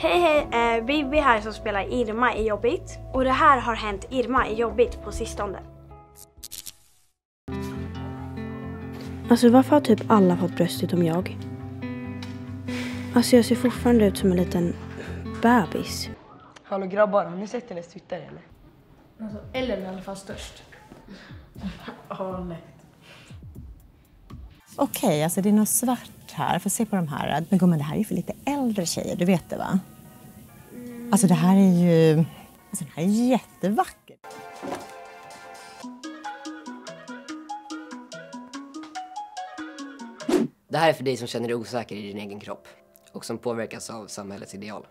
Hej hej! Eh, Bibi här som spelar Irma i Jobbigt. Och det här har hänt Irma i Jobbigt på sistone. Alltså varför har typ alla fått bröst utom jag? Alltså jag ser fortfarande ut som en liten bebis. Hallå grabbar, har ni sett hennes Twitter eller? Alltså, Ellen är i alla fall störst. Ja, lätt. Okej, alltså det är något svart här. Får se på de här. Men gumman, det här är ju för lite äldre tjejer, du vet det va? Alltså det här är ju... Alltså den här är jättevacker. Det här är för dig som känner dig osäker i din egen kropp och som påverkas av samhällets ideal.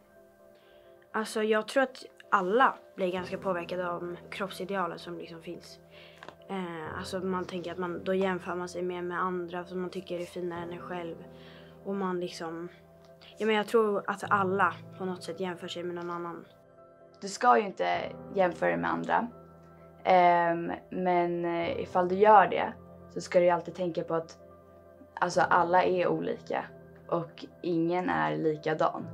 Alltså jag tror att alla blir ganska påverkade av kroppsidealen som liksom finns. Eh, alltså man tänker att man, då jämför man sig mer med andra som man tycker är finare än en själv. Och man liksom, ja men jag tror att alla på något sätt jämför sig med någon annan. Du ska ju inte jämföra dig med andra. Ehm, eh, men ifall du gör det så ska du alltid tänka på att alltså alla är olika och ingen är likadan.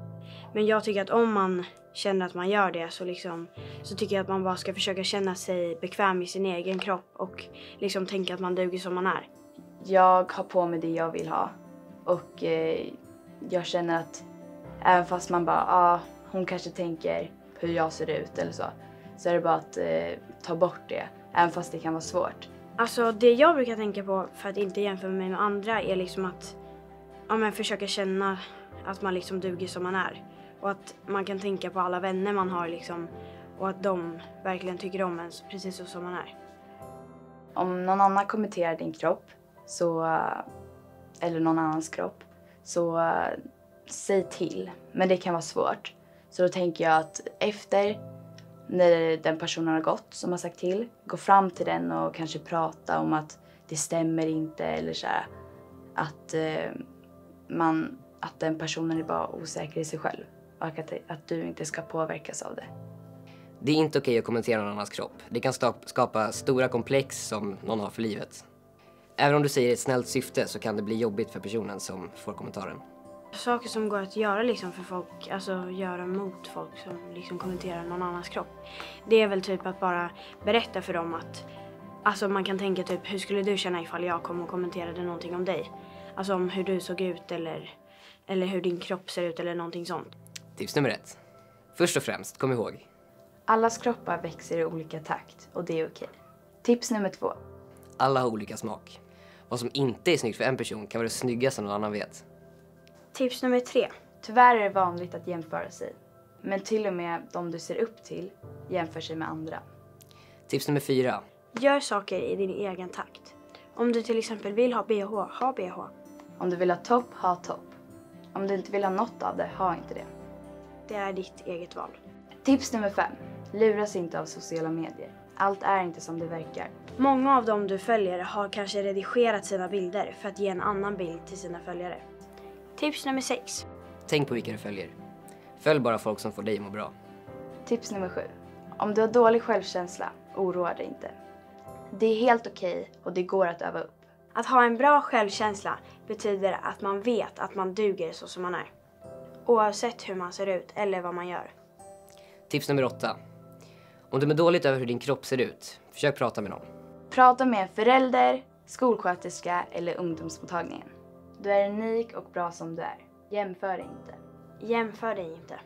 Men jag tycker att om man känner att man gör det så, liksom, så tycker jag att man bara ska försöka känna sig bekväm i sin egen kropp och liksom tänka att man duger som man är. Jag har på mig det jag vill ha och eh, jag känner att även fast man bara, ah, hon kanske tänker hur jag ser ut eller så, så är det bara att eh, ta bort det, även fast det kan vara svårt. Alltså det jag brukar tänka på för att inte jämföra mig med andra är liksom att ja, men försöka känna att man liksom duger som man är. Och att man kan tänka på alla vänner man har liksom och att de verkligen tycker om en precis så som man är. Om någon annan kommenterar din kropp, så, eller någon annans kropp, så säg till. Men det kan vara svårt. Så då tänker jag att efter när den personen har gått som har sagt till, gå fram till den och kanske prata om att det stämmer inte eller så här, att, uh, man, att den personen är bara osäker i sig själv och att, att du inte ska påverkas av det. Det är inte okej att kommentera någon annans kropp. Det kan skapa stora komplex som någon har för livet. Även om du säger ett snällt syfte så kan det bli jobbigt för personen som får kommentaren. Saker som går att göra liksom för folk, alltså göra mot folk som liksom kommenterar någon annans kropp. Det är väl typ att bara berätta för dem att, alltså man kan tänka typ hur skulle du känna ifall jag kom och kommenterade någonting om dig? Alltså om hur du såg ut eller, eller hur din kropp ser ut eller någonting sånt. Tips nummer ett. Först och främst, kom ihåg. Allas kroppar växer i olika takt och det är okej. Tips nummer två. Alla har olika smak. Vad som inte är snyggt för en person kan vara det snyggaste någon annan vet. Tips nummer tre. Tyvärr är det vanligt att jämföra sig. Men till och med de du ser upp till jämför sig med andra. Tips nummer fyra. Gör saker i din egen takt. Om du till exempel vill ha bh, ha bh. Om du vill ha topp, ha topp. Om du inte vill ha något av det, ha inte det. Det är ditt eget val. Tips nummer fem. Luras inte av sociala medier. Allt är inte som det verkar. Många av dem du följer har kanske redigerat sina bilder för att ge en annan bild till sina följare. Tips nummer sex. Tänk på vilka du följer. Följ bara folk som får dig att må bra. Tips nummer sju. Om du har dålig självkänsla, oroa dig inte. Det är helt okej okay och det går att öva upp. Att ha en bra självkänsla betyder att man vet att man duger så som man är. Oavsett hur man ser ut eller vad man gör. Tips nummer åtta. Om du mår dåligt över hur din kropp ser ut, försök prata med någon. Prata med en förälder, skolsköterska eller ungdomsmottagningen. Du är unik och bra som du är. Jämför dig inte. Jämför dig inte.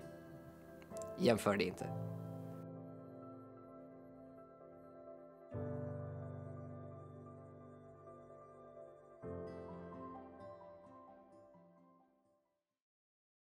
Jämför dig inte.